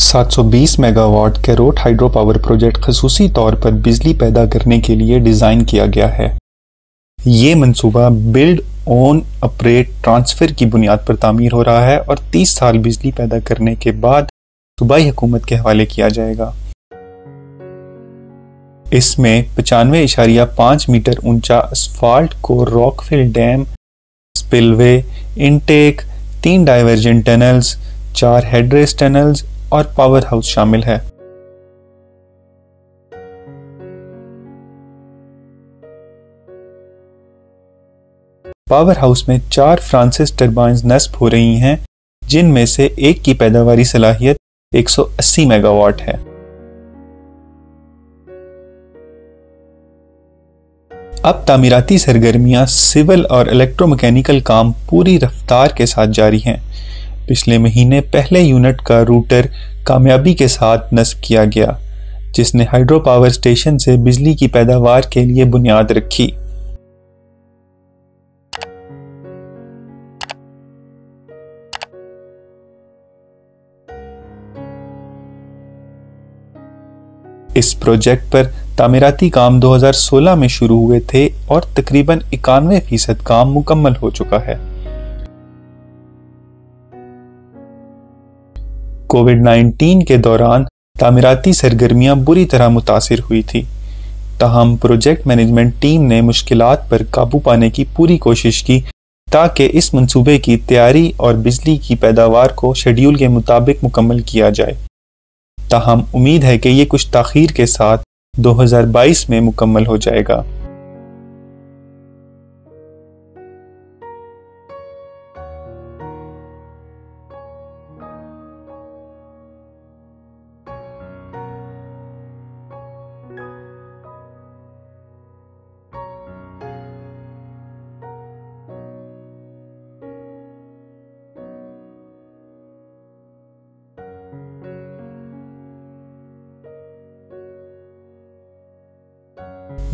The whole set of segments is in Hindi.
720 megawatt Karot hydro power project खसूसी तौर पर बिजली पैदा करने के लिए डिज़ाइन किया गया है। ये मंसूबा बिल्ड, ओन ऑपरेट ट्रांसफ़र की बुनियाद पर तामीर हो रहा है और 30 साल बिजली पैदा करने के बाद सूबाई हुकूमत के हवाले किया जाएगा। इसमें पचानवे इशारिया पाँच मीटर ऊँचा असफाल्ट को रॉकफिल डैम स्पिलवे इनटेक तीन डाइवर्जन टनल्स चार हेडरेस टनल्स और पावर हाउस शामिल है। पावर हाउस में चार फ्रांसिस टर्बाइंस नस्ब हो रही हैं, जिनमें से एक की पैदावारी सलाहियत 180 मेगावाट है। अब तामीराती सरगर्मियाँ सिविल और इलेक्ट्रोमैकेनिकल काम पूरी रफ्तार के साथ जारी हैं। पिछले महीने पहले यूनिट का रूटर कामयाबी के साथ नस्ब किया गया, जिसने हाइड्रो पावर स्टेशन से बिजली की पैदावार के लिए बुनियाद रखी। इस प्रोजेक्ट पर तामीराती काम 2016 में शुरू हुए थे और तकरीबन इक्यानवे फ़ीसद काम मुकम्मल हो चुका है। कोविड 19 के दौरान तामीराती सरगर्मियाँ बुरी तरह मुतासर हुई थी। तहम प्रोजेक्ट मैनेजमेंट टीम ने मुश्किल पर काबू पाने की पूरी कोशिश की ताकि इस मंसूबे की तैयारी और बिजली की पैदावार को शेड्यूल के मुताबिक मुकम्मल किया जाए। ताहम उम्मीद है कि ये कुछ तखीर के साथ 2022 में मुकम्मल हो जाएगा।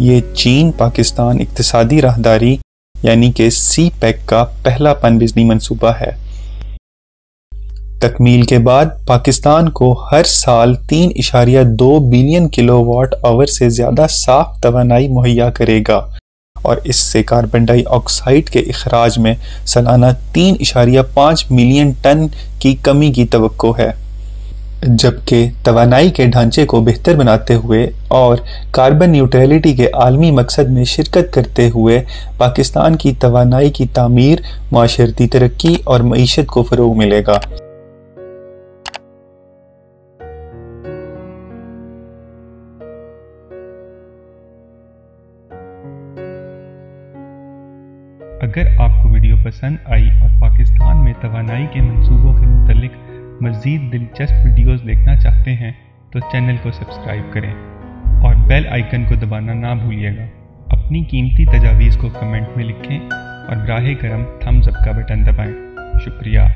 ये चीन, पाकिस्तान इकतसादी राहदारी, यानी कि सी पैक का पहला पन बिजली मनसूबा है। तकमील के बाद पाकिस्तान को हर साल तीन इशारिया दो बिलियन किलो वाट आवर से ज़्यादा साफ़ तोानाई मुहैया करेगा और इससे कार्बन डाइऑक्साइड के अखराज में सालाना तीन इशारिया पाँच मिलियन टन की कमी की तो है। जबकि तवानाई के ढांचे को बेहतर बनाते हुए और कार्बन न्यूट्रलिटी के आलमी मकसद में शिरकत करते हुए पाकिस्तान की तवानाई की तामीर, माशरती तरक्की और मीशत को फ़रोग मिलेगा। अगर आपको वीडियो पसंद आई और पाकिस्तान में तवानाई के मंसूबों के मतलब मज़ीद दिलचस्प वीडियोस देखना चाहते हैं तो चैनल को सब्सक्राइब करें और बेल आइकन को दबाना ना भूलिएगा। अपनी कीमती तजावीज़ को कमेंट में लिखें और ब्राह करम थम्स अप का बटन दबाएँ। शुक्रिया।